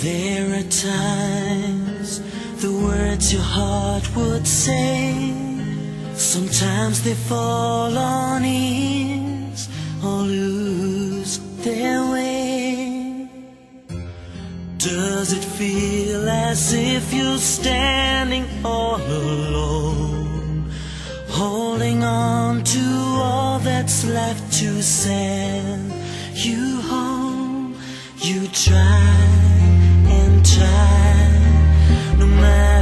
There are times the words your heart would say. Sometimes they fall on ears or lose their way. Does it feel as if you're standing all alone Holding on to all that's left to send you home You try try, no matter.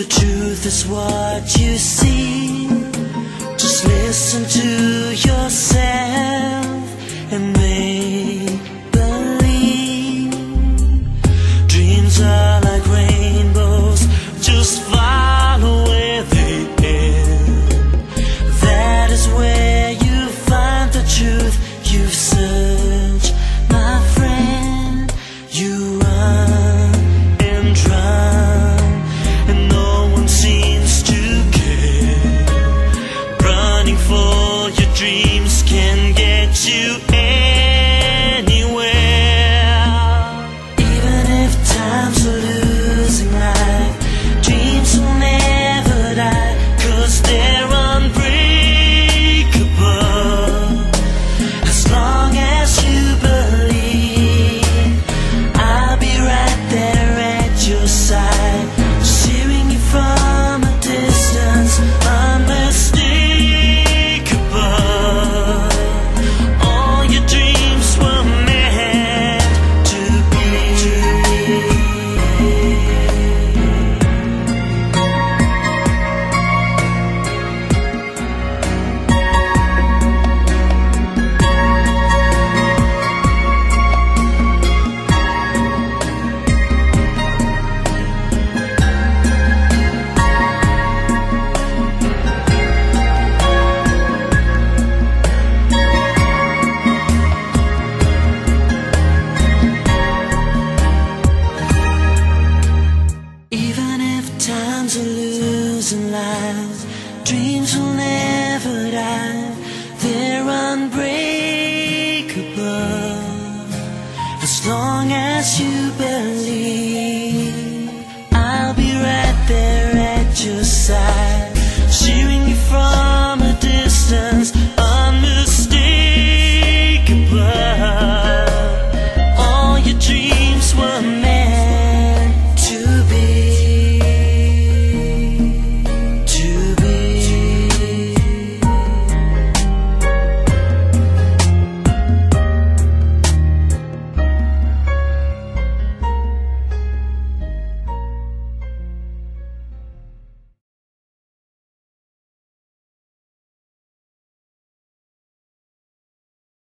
the truth is what you see. dream. will never die. They're unbreakable. As long as you